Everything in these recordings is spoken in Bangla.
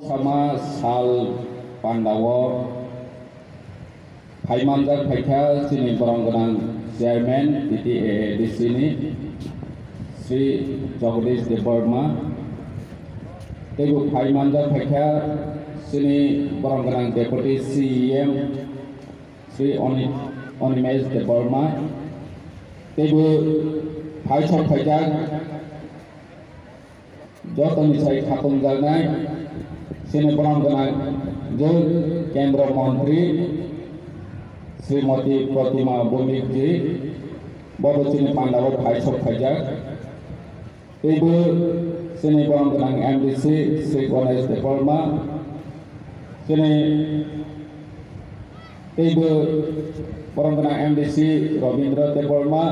sama sal pandawo Paimanjak Paikha sini borong chairman TTA di sini Sri Jagdish Debarma Tegu Paimanjak Paikha sini borong deputy CEM Sri Oni Onimesh Debarma Tegu Paichok Paikha যতনি সাই খাতুন জানাই সিনে বনাম জানাই যে কেন্দ্র মন্ত্রী শ্রীমতী প্রতিমা বণিকজি বড়চিনি পান্ডাব ভাইসব খাইজা এইবো সিনে বনাম জানাই এমডিসি শ্রী গণেশ দেববর্মা সিনে এইবো বরং জানাই MDC Rabindra Debbarma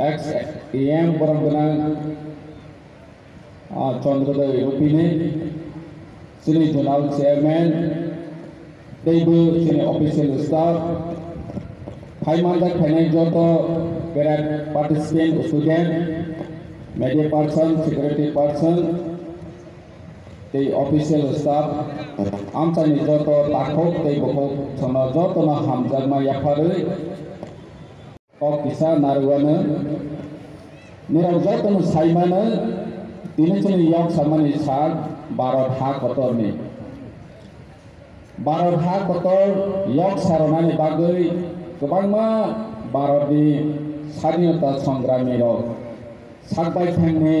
ex EM বরং জানাই চন্দ্রদয় রুপিনে sini Jonal Chairman, Tebu sini official staff, Haimandak Phanai Joto, where participant student, media person, security person, the official staff, Amsani Joto, Takok, Tebu, Sono Joto, Hamzagma Yafari, Officer Narwana, Nirajatan Saimana, Dinatini Yak Samani Sharp, সার বারো হা কতরনি বারো হা কতর ইয়ং সারনানি বাগৈ गोबांमा भारतनि स्वाधीनता संग्रामि रग सागबाय थांनि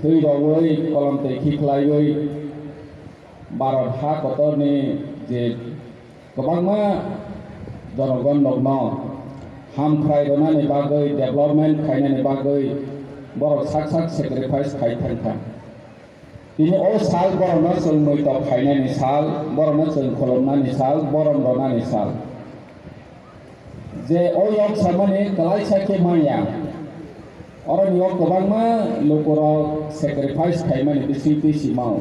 थै रवै कलम दैखिख्लायै भारत हा कतरनि जे गोबांमा जनगण नग्न हामख्राय रनानि बागै डेभलपमेन्ट खायनानि बागै borok sak sak sacrifice khai thangkha tini o sal borokno chong moito khainani sal borokno chong kholomnani sal borom ronani sal যে ও yok samani kalai sake maya oron yok kobangma lokorok sacrifice khaimani bisi bisi mau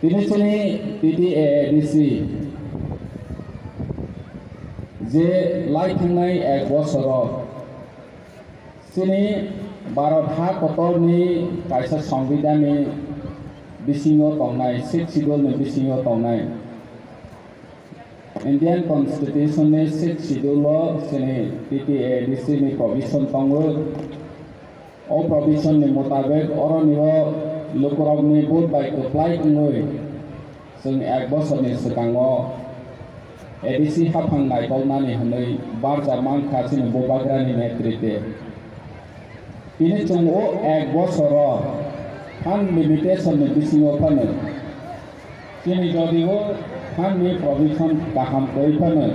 তিনি ছিলেন টিটিএডিসি যে লাই থাंनाय এক বছৰত চিনি सीट सीटों में विसिंह पाने इंडियन कन्स्टिट्यूशन ने सिक्स सीडोल से डीटीएडीसी प्रविशन पाऊ और प्रविशन ने मुताबिक और लोकर बोर्ड बैक अप्लाई जन एक बस एडीसी हाफंगे हमें बार जामान खासी बोबाग्रा मेट्रीटे इन चंग एक बस han limitation ni bisingo pane kini jodigo han ni provision kaham koi pane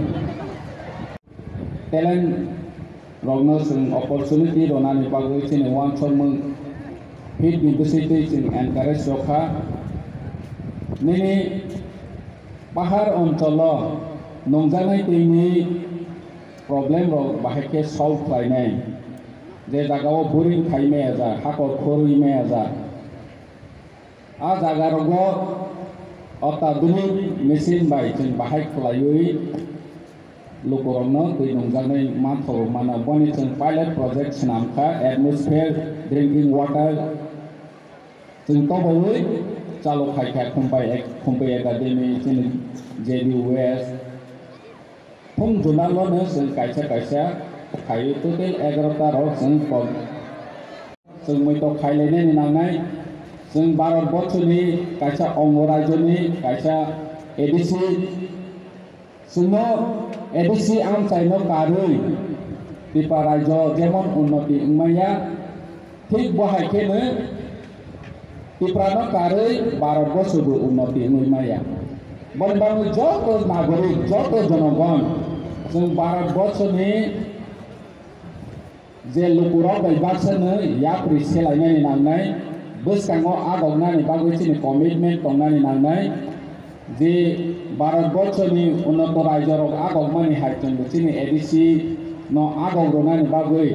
telen rogno sung opportunity ronani bagoi chini wan chomung fit university sing encourage rokha nini পাহাড় অঞ্চল নংজানাই दैनि प्रब्लेम रग बाहायके सल्भ खालायनाय যে জাগাও বুরিং খাইমে আজা হাকর খরুইমে আজা आज आगार अत्याधुनिक मेसिन बाइन बहाय लुकरमनोजाने माथौ माना बनी जो पायलट प्रोजेक्ट सामना का एटमसफेयर ड्रिंकिंग वाटर जो तब चालू खाई कम्पे एकाडेमी जे डी ओ एस फूम जुनाल जो कैसे कैसे खाई टोटल एगारोटार जो मैट खाई नाई जों भारत बर्षनि गायसा अंग रायजोनि गायसा एडिसि जोंनो एडिसि आमचायनो गारै टिपा रायजो जेमन उन्नति उमाया ঠিক বহাইখেনো টিপ্রানো কারৈ ভারতবর্ষবো উন্নতি উমায়া বলবানো যত নাগরিক যত জনগণ जों भारतबर्षनि जे लुकुराव गायबासोनो याप्रि सेलायनानै नांनाय बोसकाङाव आगावनानै बागैसिनि कमिटमेन्ट दंनानै नांनाय जे भारतबर्षनि उन्नत रायजोराव आगावमानि हायजों बिसिनि एडिसि न आगावग्रनानै बागै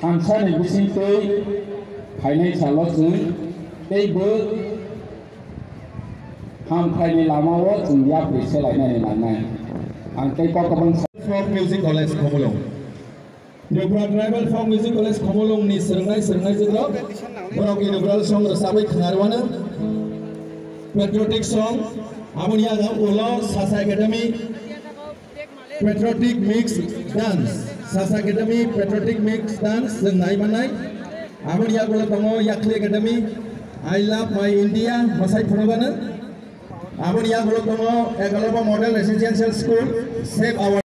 थामसानि बिसिंतै फाइनेन्सियलजों दैबो हामख्रायनि लामाव जों याप्रि सेलायनानै नांनाय आं दैखौ गोबां folk music college Nubra Tribal Farm Music College Komolong ni serengai serengai jadro. Berapa Nubra song tersabit kenarwana? Patriotic song. Amun ya gam ulah Sasa Academy. Patriotic mix dance. Sasa Academy Patriotic mix dance serengai manai. Amun ya gula tengok Yakli Academy. I love my India, masai perubahan. Amun ya gula tengok Agalapa Model Residential School, save our.